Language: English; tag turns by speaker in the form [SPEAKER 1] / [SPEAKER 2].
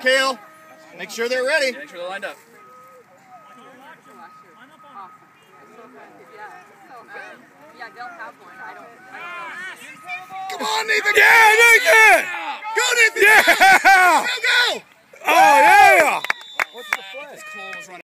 [SPEAKER 1] Kale. Make sure they're ready.
[SPEAKER 2] Make sure they're lined up.
[SPEAKER 1] Come on, Nathan.
[SPEAKER 3] Yeah, Nathan!
[SPEAKER 1] Go, Nathan.
[SPEAKER 3] Yeah!
[SPEAKER 1] Go, go.
[SPEAKER 3] Oh, yeah!
[SPEAKER 2] What's the play?